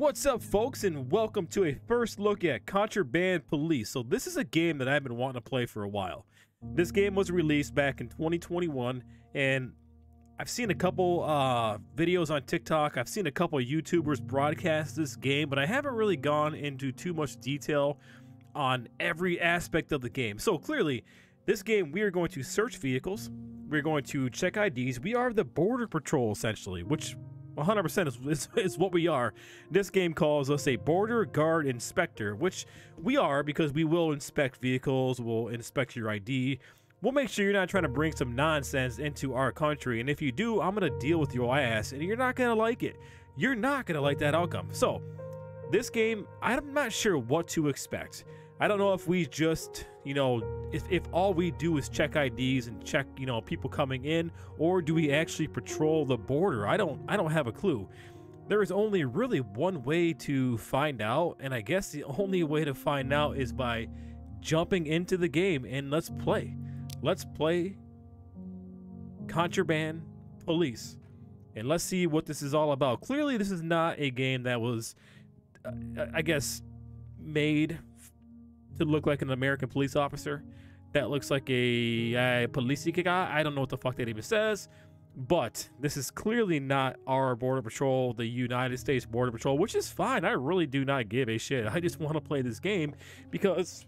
What's up, folks, and welcome to a first look at Contraband Police. So, this is a game that I've been wanting to play for a while. This game was released back in 2021, and I've seen a couple uh, videos on TikTok. I've seen a couple YouTubers broadcast this game, but I haven't really gone into too much detail on every aspect of the game. So, clearly, this game we are going to search vehicles, we're going to check IDs. We are the Border Patrol, essentially, which 100% is, is, what we are. This game calls us a border guard inspector, which we are because we will inspect vehicles, we'll inspect your ID. We'll make sure you're not trying to bring some nonsense into our country. And if you do, I'm going to deal with your ass and you're not going to like it. You're not going to like that outcome. So, this game, I'm not sure what to expect. I don't know if we just, you know, if, if all we do is check IDs and check, you know, people coming in, or do we actually patrol the border? I don't I don't have a clue. There is only really one way to find out, and I guess the only way to find out is by jumping into the game and let's play. Let's play Contraband Police. And let's see what this is all about. Clearly, this is not a game that was, uh, I guess, made to look like an American police officer. That looks like a, a police guy. I don't know what the fuck that even says. But this is clearly not our Border Patrol, the United States Border Patrol, which is fine. I really do not give a shit. I just want to play this game because,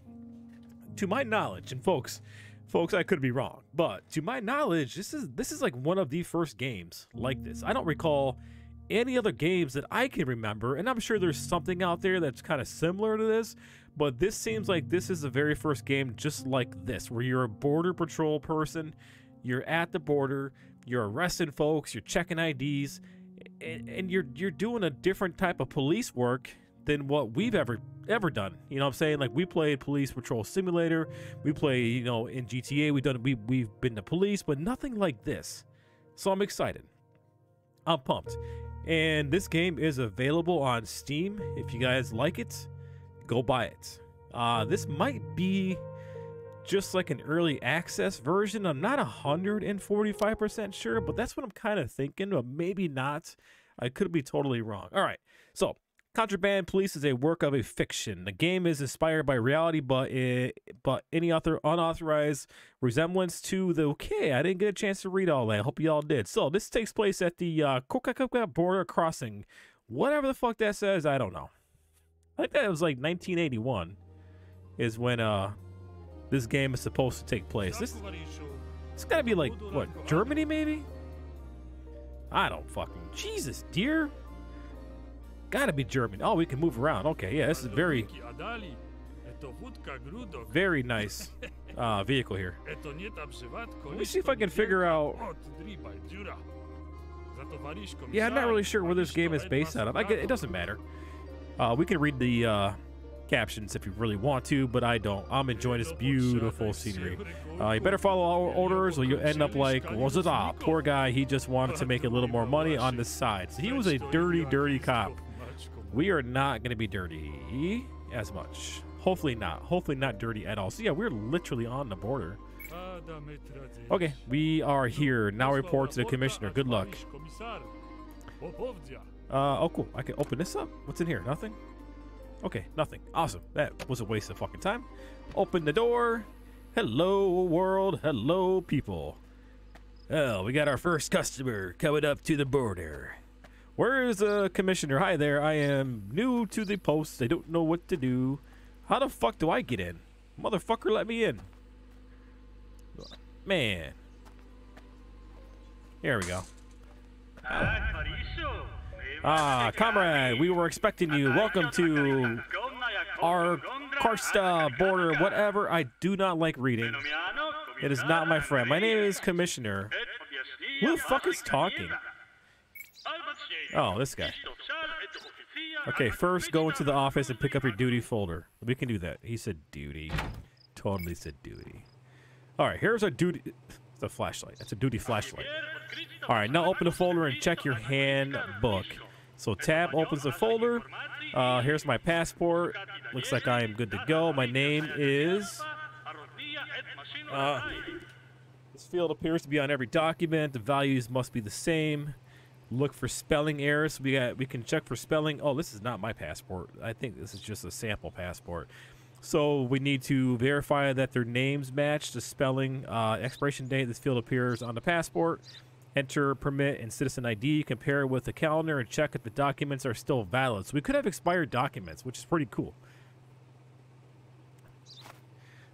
to my knowledge, and folks, folks, I could be wrong, but to my knowledge, this is this is like one of the first games like this. I don't recall any other games that I can remember, and I'm sure there's something out there that's kind of similar to this, but this seems like this is the very first game just like this, where you're a border patrol person, you're at the border, you're arresting folks, you're checking IDs, and, you're you're doing a different type of police work than what we've ever ever done. You know what I'm saying? Like we played Police Patrol Simulator, we play, you know, in GTA, we've done we we've been to police, but nothing like this. So I'm excited. I'm pumped. And this game is available on Steam. If you guys like it, go buy it. Uh, this might be just like an early access version. I'm not 145% sure, but that's what I'm kind of thinking, but maybe not. I could be totally wrong. All right, so Contraband Police is a work of a fiction. The game is inspired by reality, but it, but any other unauthorized resemblance to the. Okay, I didn't get a chance to read all that. I hope you all did. So this takes place at the uh, border crossing. Whatever the fuck that says, I don't know. I think that was like 1981 is when uh this game is supposed to take place. This it's gotta be like what Germany maybe? I don't fucking Jesus, dear. Gotta be Germany. Oh, we can move around. Okay, yeah, this is very very nice uh, vehicle here. Let me see if I can figure out. Yeah, I'm not really sure where this game is based out of. I get, it doesn't matter. Uh, we can read the uh, captions if you really want to, but I don't. I'm enjoying this beautiful scenery. Uh, you better follow our orders or you end up like, ah, poor guy, he just wanted to make a little more money on the side. So he was a dirty, dirty cop. We are not going to be dirty as much. Hopefully not. Hopefully not dirty at all. So yeah, we're literally on the border. Okay, we are here. Now report to the commissioner. Good luck. Uh, oh, cool. I can open this up. What's in here? Nothing? Okay, nothing. Awesome. That was a waste of fucking time. Open the door. Hello, world. Hello, people. Oh, we got our first customer coming up to the border. Where is the commissioner? Hi there. I am new to the post. I don't know what to do. How the fuck do I get in? Motherfucker, let me in. Man. Here we go. Ah, comrade, we were expecting you. Welcome to our Karsta border, whatever. I do not like reading. It is not my friend. My name is Commissioner. Who the fuck is talking? Oh, this guy. Okay, first go into the office and pick up your duty folder. We can do that. He said duty. Totally said duty. All right, here's our duty. It's a flashlight. That's a duty flashlight. All right, now open the folder and check your handbook. So tab opens the folder. Uh, here's my passport. Looks like I am good to go. My name is... Uh, this field appears to be on every document. The values must be the same. Look for spelling errors. We got we can check for spelling. Oh, this is not my passport. I think this is just a sample passport. So we need to verify that their names match the spelling. Uh, expiration date. This field appears on the passport. Enter permit and citizen ID. Compare with the calendar and check if the documents are still valid. So we could have expired documents, which is pretty cool.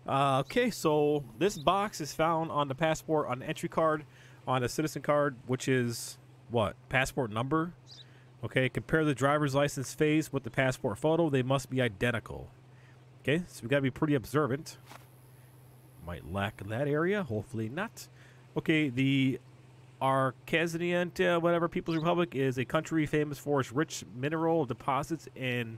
Uh, okay, so this box is found on the passport, on the entry card, on the citizen card, which is what? Passport number. Okay, compare the driver's license face with the passport photo. They must be identical. Okay, so we got to be pretty observant. Might lack that area, hopefully not. Okay, the Arcasiant, uh, whatever, People's Republic is a country famous for its rich mineral deposits and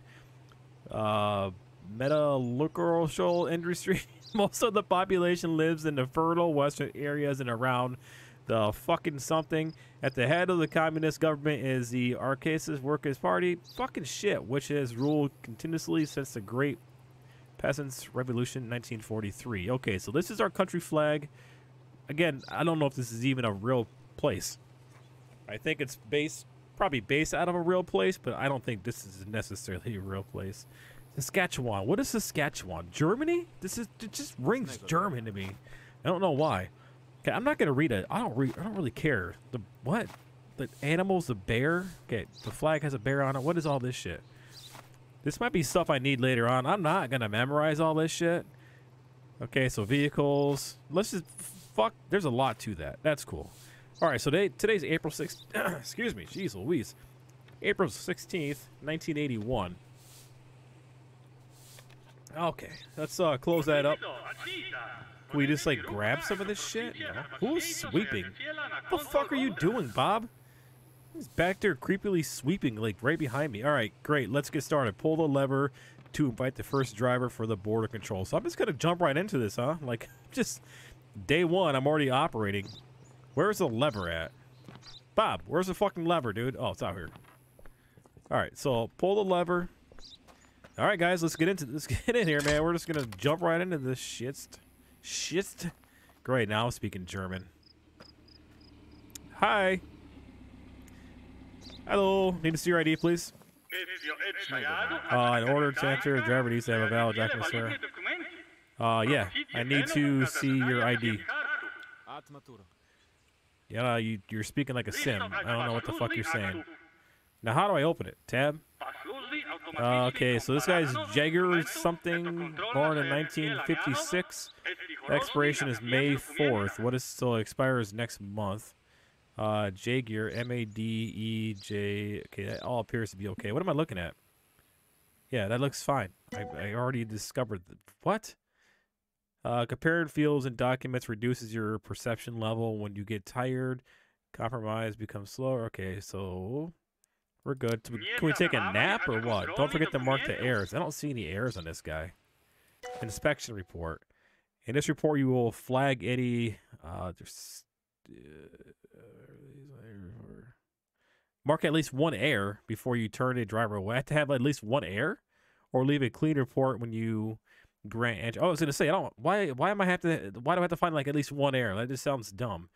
uh, metallurgical industry. Most of the population lives in the fertile western areas and around the fucking something. At the head of the communist government is the Arcasis Workers' Party. Fucking shit, which has ruled continuously since the Great Peasants' Revolution 1943. Okay, so this is our country flag. Again, I don't know if this is even a real place. I think it's based, probably based out of a real place, but I don't think this is necessarily a real place. Saskatchewan. What is Saskatchewan? Germany? This is it just rings German to me. I don't know why. Okay, I'm not gonna read it. I don't read. I don't really care. The what? The animals. The bear. Okay, the flag has a bear on it. What is all this shit? This might be stuff I need later on. I'm not gonna memorize all this shit. Okay, so vehicles. Let's just fuck. There's a lot to that. That's cool. All right, so they, today's April 6th. excuse me. Jeez Louise. April 16th, 1981. Okay, let's uh, close that up. Can we just like grab some of this shit? No. Who's sweeping? What the fuck are you doing, Bob? He's back there creepily sweeping like right behind me. All right, great. Let's get started. Pull the lever to invite the first driver for the border control. So I'm just gonna jump right into this, huh? Like just day one, I'm already operating. Where's the lever at? Bob, where's the fucking lever, dude? Oh, it's out here. All right, so pull the lever. All right, guys, let's get into let's get in here, man. We're just gonna jump right into this shit. Shit. Great. Now I'm speaking German. Hi. Hello. Need to see your ID, please. Uh, in order to enter, the driver needs to have a valid document, sir. Uh, yeah. I need to see your ID. Yeah, you, you're speaking like a sim. I don't know what the fuck you're saying. Now, how do I open it? Tab? Uh, okay, so this guy's Jagger something, born in 1956. Expiration is May 4th. What is still expires next month? Uh, Jaeger, M-A-D-E-J. Okay, that all appears to be okay. What am I looking at? Yeah, that looks fine. I, I already discovered the, what? Uh, comparing fields and documents reduces your perception level when you get tired. Compromise becomes slower. Okay, so we're good. Can we take a nap or what? Don't forget to mark the errors. I don't see any errors on this guy. Inspection report. In this report, you will flag any. Uh, there's, uh, mark at least one error before you turn a driver away. I have to have at least one error, or leave a clean report when you grant. Oh, I was gonna say, I don't. Why? Why am I have to? Why do I have to find like at least one error? That just sounds dumb.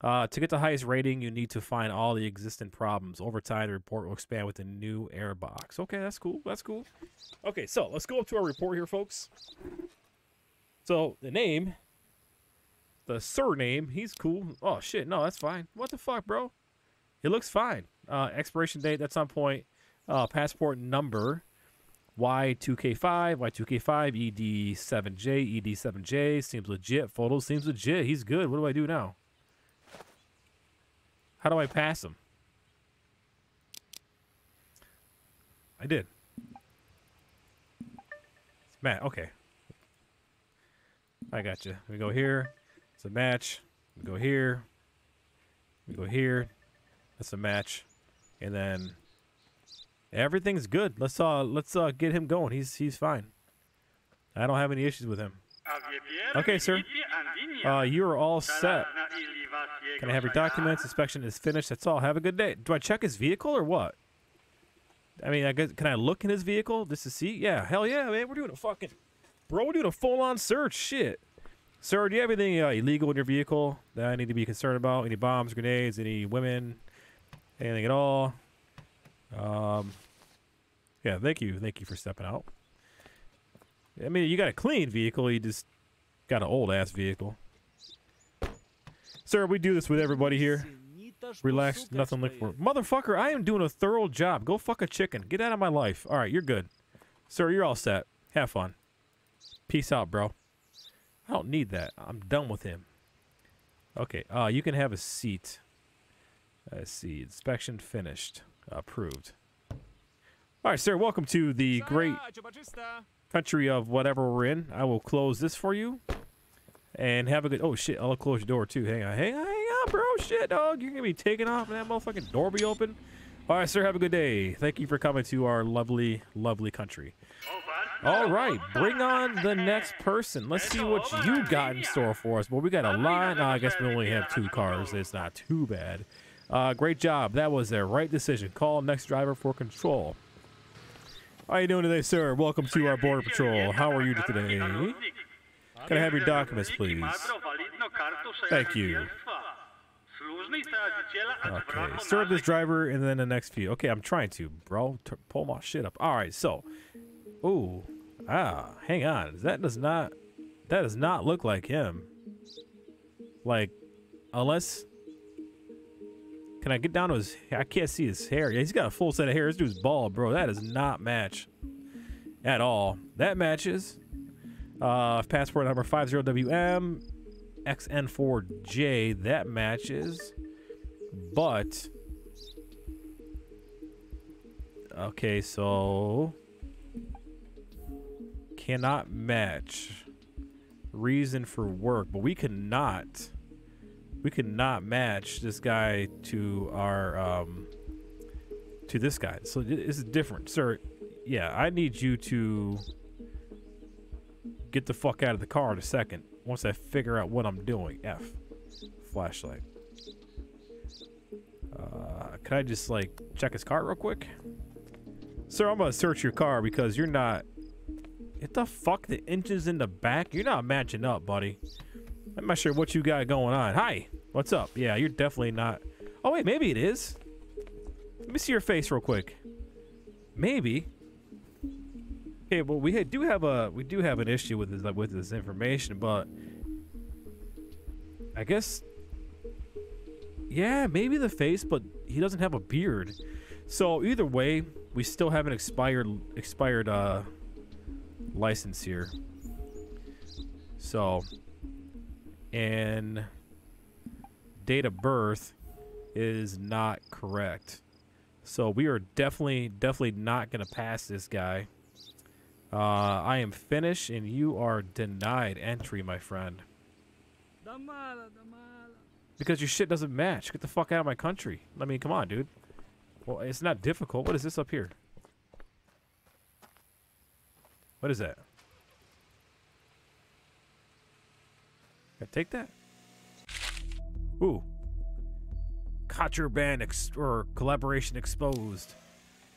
Uh, to get the highest rating, you need to find all the existing problems. Over time, the report will expand with a new error box. Okay, that's cool. That's cool. Okay, so let's go up to our report here, folks. So the name, the surname, he's cool. Oh shit, no, that's fine. What the fuck, bro? It looks fine. Uh, expiration date, that's on point. Uh, passport number, Y2K5, Y2K5, ED7J, ED7J. Seems legit. Photo seems legit. He's good. What do I do now? How do I pass him? I did. Matt, okay. I got you. We go here. It's a match. We go here. We go here. That's a match. And then everything's good. Let's uh let's uh get him going. He's he's fine. I don't have any issues with him. Okay, sir. Uh, you are all set. Can I have your documents? Inspection is finished. That's all. Have a good day. Do I check his vehicle or what? I mean, I guess, can I look in his vehicle just to see? Yeah, hell yeah, man. We're doing a fucking, bro. We're doing a full-on search. Shit, sir. Do you have anything uh, illegal in your vehicle that I need to be concerned about? Any bombs, grenades, any women, Anything at all? Um, yeah, thank you. Thank you for stepping out. I mean, you got a clean vehicle. You just got an old ass vehicle. Sir, we do this with everybody here. Relax, nothing look for. Motherfucker, I am doing a thorough job. Go fuck a chicken. Get out of my life. All right, you're good. Sir, you're all set. Have fun. Peace out, bro. I don't need that. I'm done with him. Okay, uh, you can have a seat. Let's see. Inspection finished. Approved. All right, sir. Welcome to the great country of whatever we're in. I will close this for you. And have a good... Oh, shit. I'll close your door, too. Hang on. Hang on, hang on, bro. Shit, dog. You're going to be taking off and that motherfucking door be open. All right, sir. Have a good day. Thank you for coming to our lovely, lovely country. All right. Bring on the next person. Let's see what you got in store for us. Well, we got a lot. No, I guess we only have two cars. It's not too bad. Uh, great job. That was the right decision. Call next driver for control. How are you doing today, sir? Welcome to our border patrol. How are you today? Can I have your documents, please? Thank you. Okay, serve this driver and then the next few. Okay, I'm trying to, bro. T pull my shit up. All right, so, ooh, ah, hang on. That does not, that does not look like him. Like, unless can I get down to his? I can't see his hair. Yeah, he's got a full set of hair. This dude's bald, bro. That does not match at all. That matches. Uh, passport number 50WM XN4J. That matches. But okay, so cannot match reason for work, but we cannot we could not match this guy to our um to this guy. So it's different, sir. Yeah, I need you to get the fuck out of the car in a second. Once I figure out what I'm doing. F. Flashlight. Uh, can I just like check his car real quick? Sir, I'm gonna search your car because you're not. Get the fuck the inches in the back? You're not matching up, buddy. I'm not sure what you got going on. Hi, what's up? Yeah, you're definitely not. Oh wait, maybe it is. Let me see your face real quick. Maybe. Okay, well we do have a we do have an issue with this with this information, but I guess yeah, maybe the face, but he doesn't have a beard. So either way, we still have an expired expired uh license here. So and date of birth is not correct. So we are definitely, definitely not going to pass this guy. Uh, I am finished, and you are denied entry, my friend. Because your shit doesn't match. Get the fuck out of my country. I mean, come on, dude. Well, it's not difficult. What is this up here? What is that? I take that? Ooh. Contraband ex or collaboration exposed.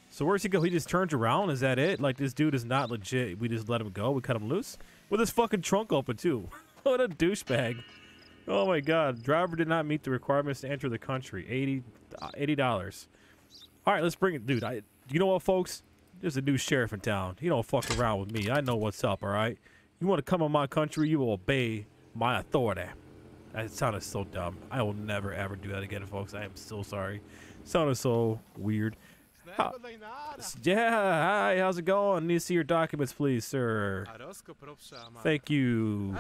So where's he go? He just turns around? Is that it? Like this dude is not legit. We just let him go. We cut him loose with his fucking trunk open too. what a douchebag. Oh my god. Driver did not meet the requirements to enter the country. 80 uh, $80. All right, let's bring it. Dude, I you know what, folks? There's a new sheriff in town. He don't fuck around with me. I know what's up, all right? You want to come in my country, you will obey my authority. That sounded so dumb. I will never ever do that again, folks. I am so sorry. Sounded so weird. How, yeah, hi, how's it going? Need to see your documents, please, sir. Thank you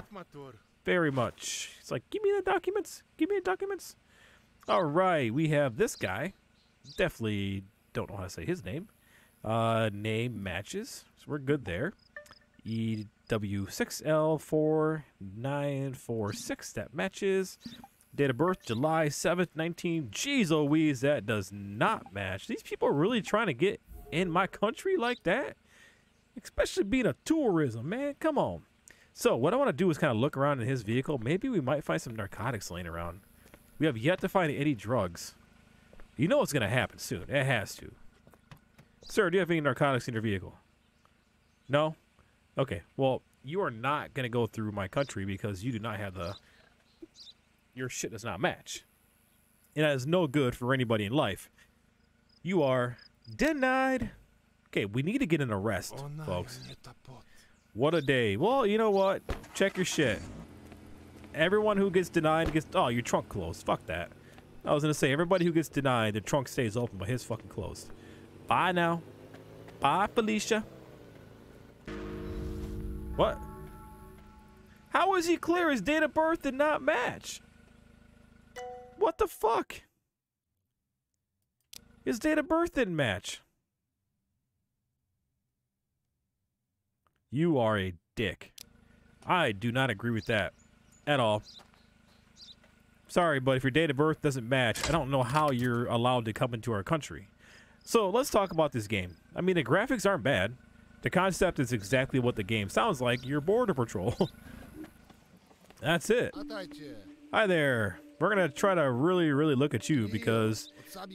very much. It's like, give me the documents. Give me the documents. All right, we have this guy. Definitely don't know how to say his name. Uh, name matches, so we're good there. E W6L4946. That matches. Date of birth, July 7th, 19. Jeez Louise, that does not match. These people are really trying to get in my country like that? Especially being a tourism, man. Come on. So what I want to do is kind of look around in his vehicle. Maybe we might find some narcotics laying around. We have yet to find any drugs. You know what's going to happen soon. It has to. Sir, do you have any narcotics in your vehicle? No? Okay, well, you are not going to go through my country because you do not have the. Your shit does not match. And that is no good for anybody in life. You are denied. Okay, we need to get an arrest, folks. What a day. Well, you know what? Check your shit. Everyone who gets denied gets... Oh, your trunk closed. Fuck that. I was going to say, everybody who gets denied, the trunk stays open, but his fucking closed. Bye now. Bye, Felicia. What? How is he clear? His date of birth did not match. What the fuck? His date of birth didn't match. You are a dick. I do not agree with that at all. Sorry, but if your date of birth doesn't match, I don't know how you're allowed to come into our country. So let's talk about this game. I mean, the graphics aren't bad. The concept is exactly what the game sounds like. You're Border Patrol. That's it. Hi there. We're gonna try to really, really look at you because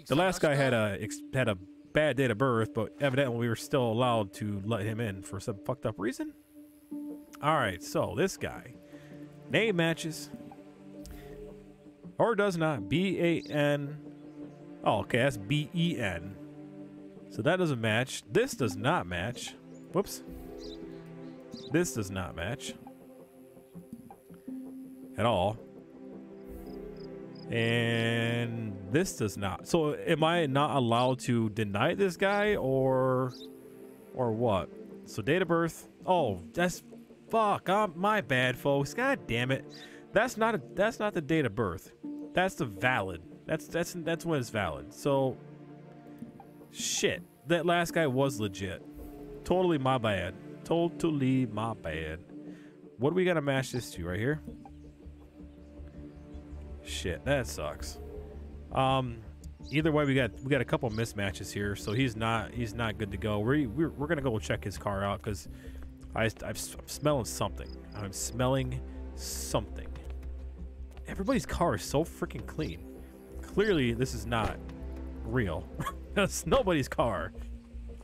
the last guy had a had a bad date of birth, but evidently we were still allowed to let him in for some fucked up reason. All right, so this guy, name matches or does not. B A N. Oh, okay, that's B E N. So that doesn't match. This does not match. Whoops. This does not match at all. And this does not. So am I not allowed to deny this guy or or what? So date of birth. Oh, that's fuck. I'm, my bad, folks. God damn it. That's not a, that's not the date of birth. That's the valid. That's that's that's when it's valid. So shit. That last guy was legit. Totally my bad. Totally my bad. What do we gotta match this to right here? Shit, that sucks. Um, either way, we got we got a couple mismatches here, so he's not he's not good to go. We we're, we're gonna go check his car out because I I'm smelling something. I'm smelling something. Everybody's car is so freaking clean. Clearly, this is not real. That's nobody's car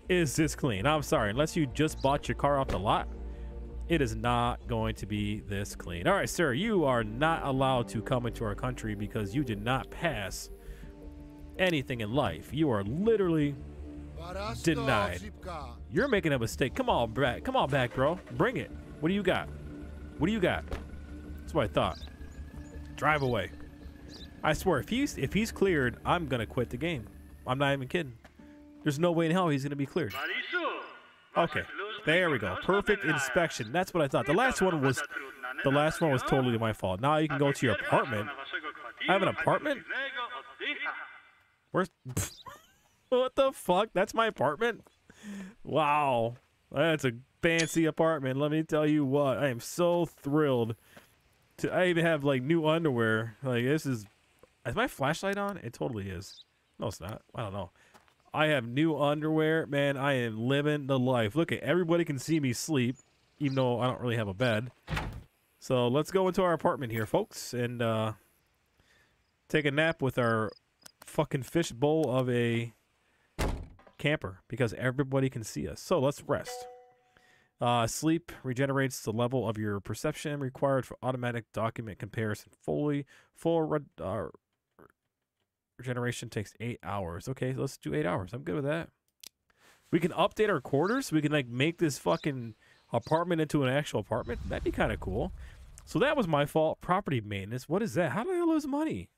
is this clean. I'm sorry, unless you just bought your car off the lot it is not going to be this clean. All right, sir, you are not allowed to come into our country because you did not pass anything in life. You are literally denied. You're making a mistake. Come on, back. Come on back, bro. Bring it. What do you got? What do you got? That's what I thought. Drive away. I swear, if he's if he's cleared, I'm gonna quit the game. I'm not even kidding. There's no way in hell he's gonna be cleared. Okay. There we go. Perfect inspection. That's what I thought. The last one was the last one was totally my fault. Now you can go to your apartment. I have an apartment? Where's What the fuck? That's my apartment? Wow. That's a fancy apartment. Let me tell you what. I am so thrilled. To I even have like new underwear. Like this is Is my flashlight on? It totally is. No, it's not. I don't know. I have new underwear. Man, I am living the life. Look at everybody can see me sleep, even though I don't really have a bed. So let's go into our apartment here, folks, and uh, take a nap with our fucking fish bowl of a camper because everybody can see us. So let's rest. Uh, sleep regenerates the level of your perception required for automatic document comparison fully full uh, Regeneration takes eight hours. Okay, so let's do eight hours. I'm good with that. We can update our quarters. We can like make this fucking apartment into an actual apartment. That'd be kind of cool. So that was my fault. Property maintenance. What is that? How do I lose money?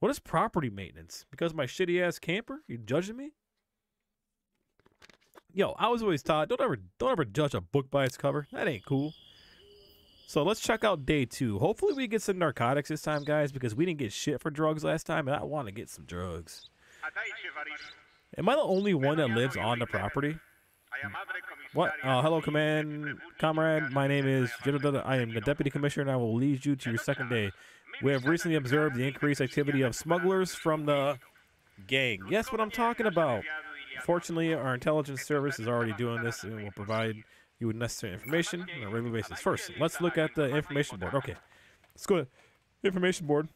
What is property maintenance? Because my shitty ass camper? You judging me? Yo, I was always taught don't ever don't ever judge a book by its cover. That ain't cool. So let's check out day two. Hopefully we get some narcotics this time, guys, because we didn't get shit for drugs last time, and I want to get some drugs. Am I the only one that lives on the property? What? Uh, hello, command, comrade. My name is. I am the deputy commissioner, and I will lead you to your second day. We have recently observed the increased activity of smugglers from the gang. Yes, what I'm talking about. Fortunately, our intelligence service is already doing this and will provide you with necessary information on a regular basis. First, let's look at the information board. Okay, let's go to information board.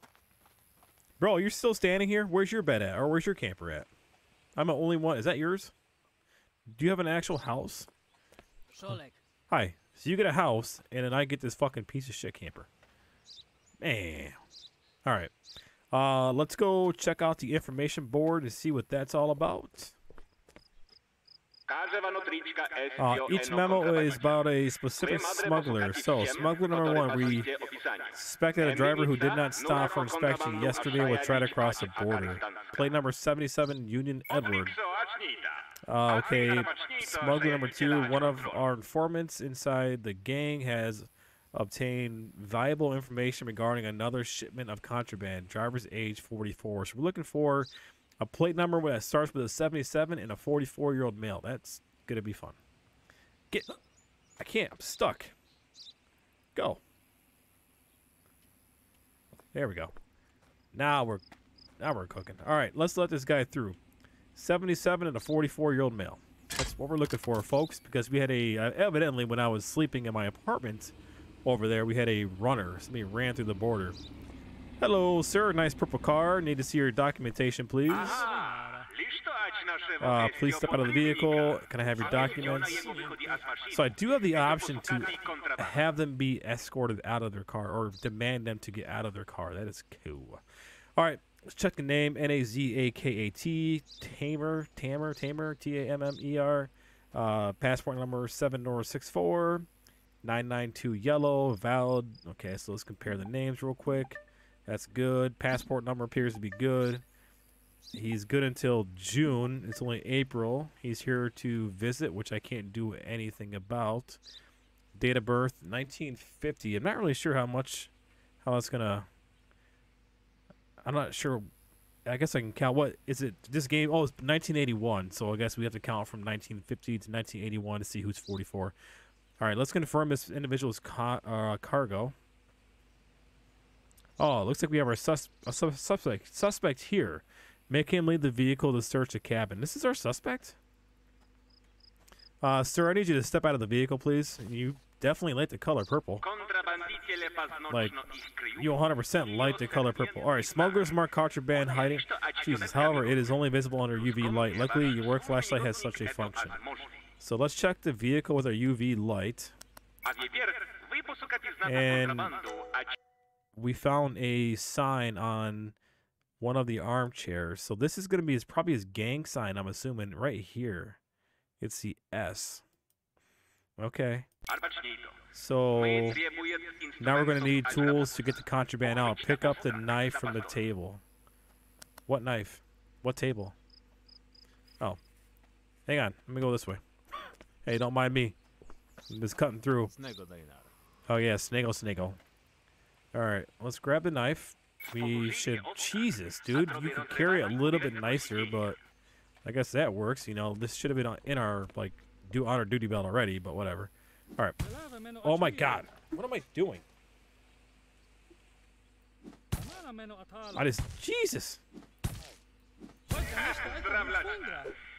Bro, you're still standing here? Where's your bed at? Or where's your camper at? I'm the only one. Is that yours? Do you have an actual house? Hi. So you get a house, and then I get this fucking piece of shit camper. Man. All right. Uh, let's go check out the information board and see what that's all about. Uh, each memo is about a specific smuggler. So, smuggler number one, we suspected a driver who did not stop for inspection yesterday would try to cross the border. Plate number 77, Union Edward. Uh, okay, smuggler number two, one of our informants inside the gang has obtained valuable information regarding another shipment of contraband. Driver's age 44. So we're looking for a plate number that starts with a 77 and a 44 year old male. That's gonna be fun. Get, I can't. I'm stuck. Go. There we go. Now we're, now we're cooking. All right, let's let this guy through. 77 and a 44 year old male. That's what we're looking for, folks. Because we had a uh, evidently when I was sleeping in my apartment over there, we had a runner. Somebody ran through the border. Hello, sir. Nice purple car. Need to see your documentation, please. Uh, please step out of the vehicle. Can I have your documents? So I do have the option to have them be escorted out of their car or demand them to get out of their car. That is cool. All right, let's check the name. N-A-Z-A-K-A-T. Tamer, Tamer, Tamer, T-A-M-M-E-R. Uh, passport number 7064. 992 yellow, valid. Okay, so let's compare the names real quick. That's good. Passport number appears to be good. He's good until June. It's only April. He's here to visit, which I can't do anything about. Date of birth, 1950. I'm not really sure how much, how that's gonna. I'm not sure. I guess I can count. What is it? This game? Oh, it's 1981. So I guess we have to count from 1950 to 1981 to see who's 44. All right, let's confirm this individual's uh, cargo. Oh, looks like we have our sus a su suspect suspect here. Make him lead the vehicle to search the cabin. This is our suspect? Uh, sir, I need you to step out of the vehicle, please. You definitely like the color purple. Like, you 100% like the color purple. Alright, smugglers mark contraband hiding. Jesus, however, it is only visible under UV light. Luckily, your work flashlight has such a function. So let's check the vehicle with our UV light. And we found a sign on one of the armchairs. So this is going to be his probably his gang sign, I'm assuming, right here. It's the S. Okay. So now we're going to need tools to get the contraband out. Pick up the knife from the table. What knife? What table? Oh. Hang on. Let me go this way. Hey, don't mind me. I'm just cutting through. Oh yeah, snaggle snaggle. Alright, let's grab the knife. We should Jesus, dude. You could carry a little bit nicer, but I guess that works. You know, this should have been in our like do on our duty belt already, but whatever. Alright. Oh my god. What am I doing? I just Jesus.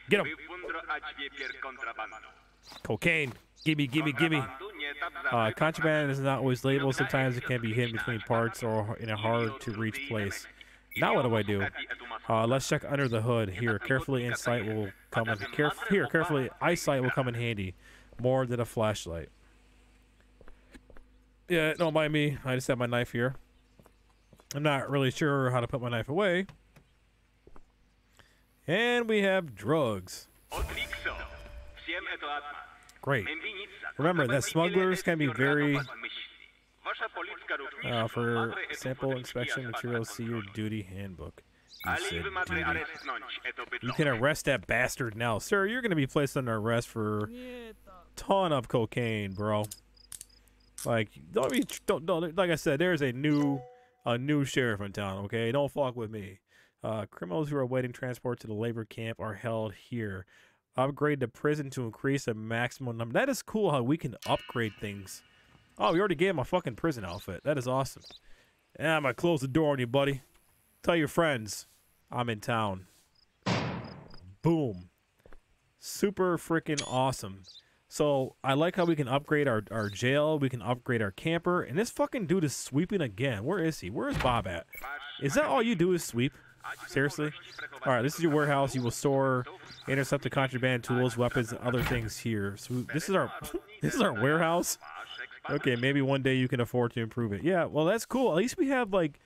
Get him. Cocaine. Gimme, gimme, gimme. Uh, contraband is not always labeled. Sometimes it can be hidden between parts or in a hard-to-reach place. Now what do I do? Uh, let's check under the hood. Here, carefully insight will come in. Caref here, carefully eyesight will come in handy, more than a flashlight. Yeah, don't mind me. I just have my knife here. I'm not really sure how to put my knife away. And we have drugs. Great. Remember that smugglers can be very uh, for sample inspection materials. See your duty handbook. You, duty. you can arrest that bastard now, sir. You're going to be placed under arrest for a ton of cocaine, bro. Like, don't be, don't, don't, like I said, there's a new, a new sheriff in town. Okay, don't fuck with me. Uh, criminals who are awaiting transport to the labor camp are held here upgrade the prison to increase the maximum number. That is cool how we can upgrade things. Oh, we already gave him a fucking prison outfit. That is awesome. Yeah, I'm gonna close the door on you, buddy. Tell your friends I'm in town. Boom. Super freaking awesome. So I like how we can upgrade our, our jail, we can upgrade our camper, and this fucking dude is sweeping again. Where is he? Where is Bob at? Is that all you do is sweep? Seriously? Alright, this is your warehouse. You will store intercept the contraband tools, weapons, and other things here. So this is our this is our warehouse. Okay, maybe one day you can afford to improve it. Yeah, well that's cool. At least we have like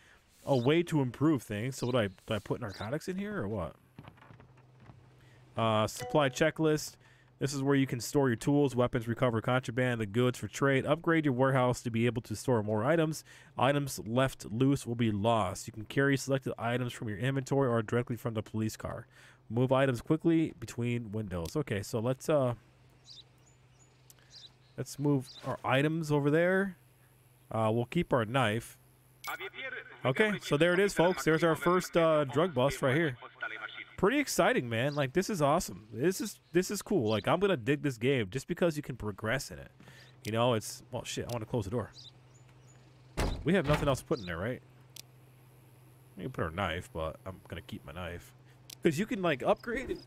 a way to improve things. So what do I do I put narcotics in here or what? Uh, supply checklist. This is where you can store your tools, weapons, recover contraband, the goods for trade, upgrade your warehouse to be able to store more items. Items left loose will be lost. You can carry selected items from your inventory or directly from the police car. Move items quickly between windows. Okay, so let's uh let's move our items over there. Uh, we'll keep our knife. Okay, so there it is, folks. There's our first uh, drug bust right here pretty exciting, man. Like this is awesome. This is this is cool. Like I'm gonna dig this game just because you can progress in it. You know, it's well shit. I want to close the door. We have nothing else to put in there, right? We can put our knife, but I'm gonna keep my knife because you can like upgrade and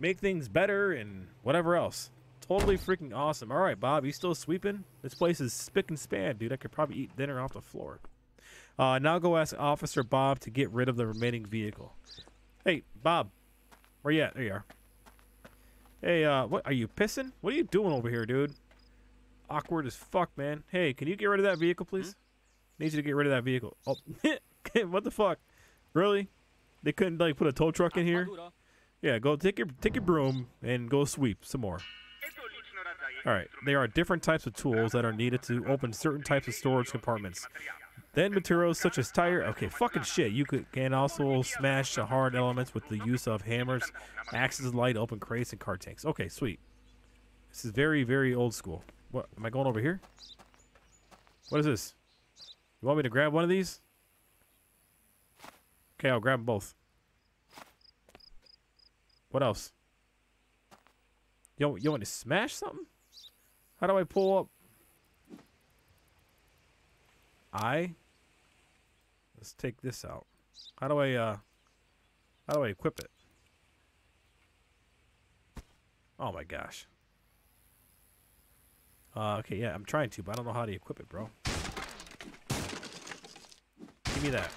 make things better and whatever else. Totally freaking awesome. All right, Bob, you still sweeping? This place is spick and span, dude. I could probably eat dinner off the floor. Uh, now go ask Officer Bob to get rid of the remaining vehicle. Hey, Bob. Where you at? There you are. Hey, uh, what are you pissing? What are you doing over here, dude? Awkward as fuck, man. Hey, can you get rid of that vehicle, please? Hmm? Need you to get rid of that vehicle. Oh, what the fuck? Really? They couldn't like put a tow truck in here? Yeah, go take your take your broom and go sweep some more. All right, there are different types of tools that are needed to open certain types of storage compartments. Then materials such as tire. Okay, fucking shit. You could, can also smash the hard elements with the use of hammers, axes, light, open crates, and car tanks. Okay, sweet. This is very, very old school. What? Am I going over here? What is this? You want me to grab one of these? Okay, I'll grab them both. What else? You, you want to smash something? How do I pull up? I Let's take this out. How do I, uh, how do I equip it? Oh my gosh. Uh, okay, yeah, I'm trying to, but I don't know how to equip it, bro. Give me that.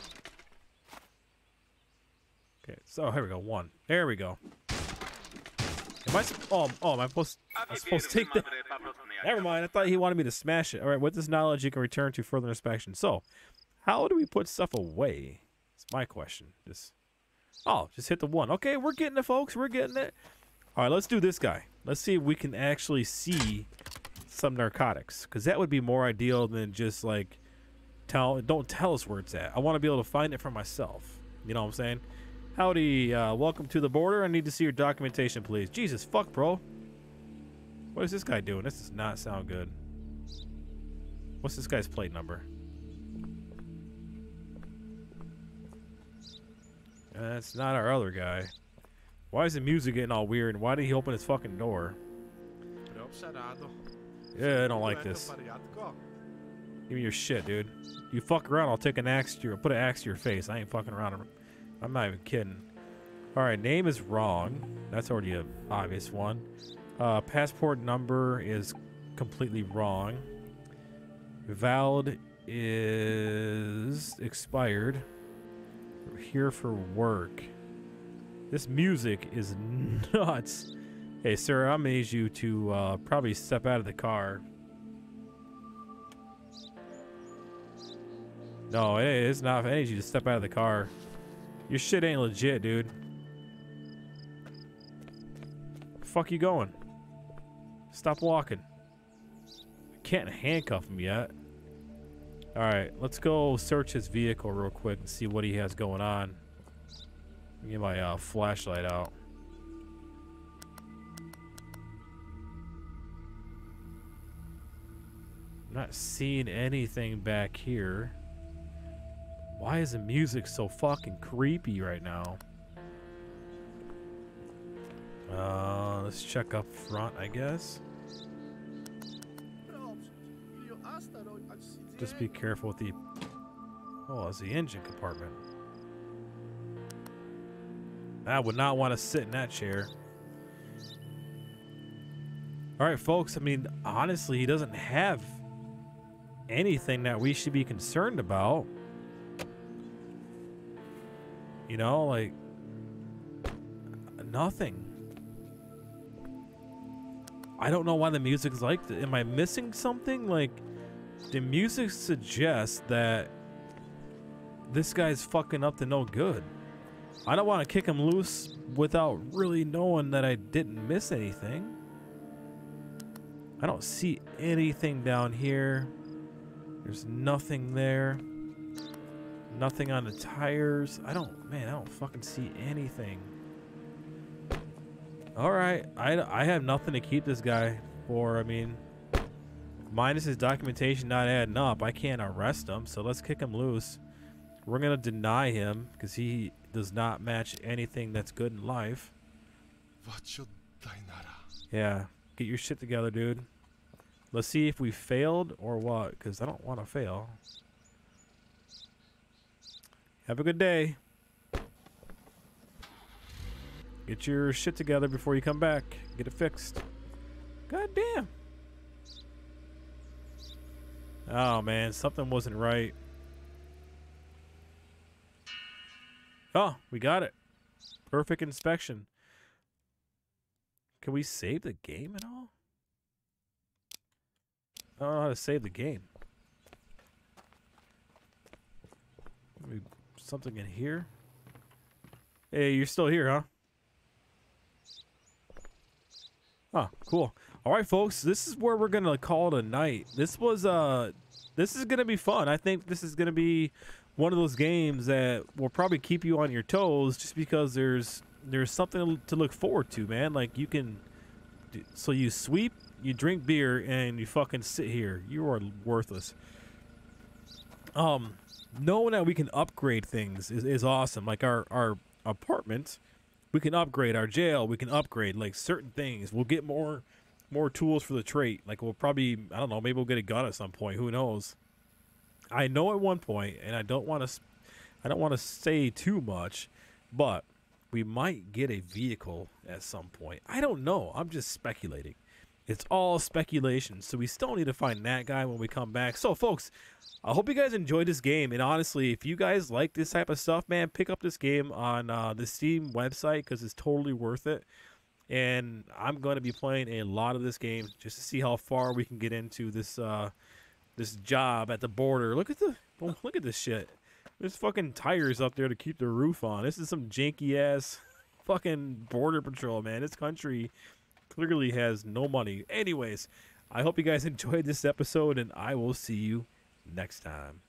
Okay, so here we go. One. There we go. Am I? Oh, oh, am I supposed? I'm supposed to take that. Never mind. I thought he wanted me to smash it. All right. With this knowledge, you can return to further inspection. So, how do we put stuff away? It's my question. Just oh, just hit the one. Okay, we're getting it, folks. We're getting it. All right, let's do this guy. Let's see if we can actually see some narcotics, because that would be more ideal than just like tell. Don't tell us where it's at. I want to be able to find it for myself. You know what I'm saying? Howdy, uh, welcome to the border. I need to see your documentation, please. Jesus, fuck, bro. What is this guy doing? This does not sound good. What's this guy's plate number? That's not our other guy. Why is the music getting all weird? And Why did he open his fucking door? Yeah, I don't like this. Give me your shit, dude. You fuck around, I'll take an axe to your, put an axe to your face. I ain't fucking around. I'm not even kidding. All right, name is wrong. That's already an obvious one. Uh, passport number is completely wrong. Valid is expired. Here for work. This music is nuts. Hey, sir, I'm gonna need you to uh, probably step out of the car. No, it's not. I need you to step out of the car. Your shit ain't legit, dude. fuck you going? Stop walking. I can't handcuff him yet. Alright, let's go search his vehicle real quick and see what he has going on. Get my uh, flashlight out. I'm not seeing anything back here. Why is the music so fucking creepy right now? Uh, let's check up front, I guess. Just be careful with the... Oh, it's the engine compartment. I would not want to sit in that chair. Alright, folks. I mean, honestly, he doesn't have anything that we should be concerned about. You know, like... Nothing. I don't know why the music's like that. Am I missing something? Like the music suggests that this guy's fucking up to no good. I don't want to kick him loose without really knowing that I didn't miss anything. I don't see anything down here. There's nothing there. Nothing on the tires. I don't, man, I don't fucking see anything. All right, I, I have nothing to keep this guy for. I mean, minus his documentation not adding up, I can't arrest him. So let's kick him loose. We're gonna deny him because he does not match anything that's good in life. Yeah, get your shit together, dude. Let's see if we failed or what, because I don't want to fail. Have a good day. Get your shit together before you come back. Get it fixed. God damn. Oh man, something wasn't right. Oh, we got it. Perfect inspection. Can we save the game at all? I don't know how to save the game. Maybe something in here. Hey, you're still here, huh? Oh, cool. All right, folks, this is where we're gonna call it a night. This was uh, this is gonna be fun. I think this is gonna be one of those games that will probably keep you on your toes, just because there's there's something to look forward to, man. Like you can, so you sweep, you drink beer, and you fucking sit here. You are worthless. Um, knowing that we can upgrade things is, is awesome. Like our our apartment we can upgrade our jail. We can upgrade like certain things. We'll get more more tools for the trait. Like we'll probably I don't know. Maybe we'll get a gun at some point. Who knows? I know at one point, and I don't want to I don't want to say too much, but we might get a vehicle at some point. I don't know. I'm just speculating. It's all speculation, so we still need to find that guy when we come back. So, folks, I hope you guys enjoyed this game. And honestly, if you guys like this type of stuff, man, pick up this game on uh, the Steam website because it's totally worth it. And I'm going to be playing a lot of this game just to see how far we can get into this uh, this job at the border. Look at the look at this shit. There's fucking tires up there to keep the roof on. This is some janky ass fucking border patrol, man. This country clearly has no money. Anyways, I hope you guys enjoyed this episode, and I will see you next time.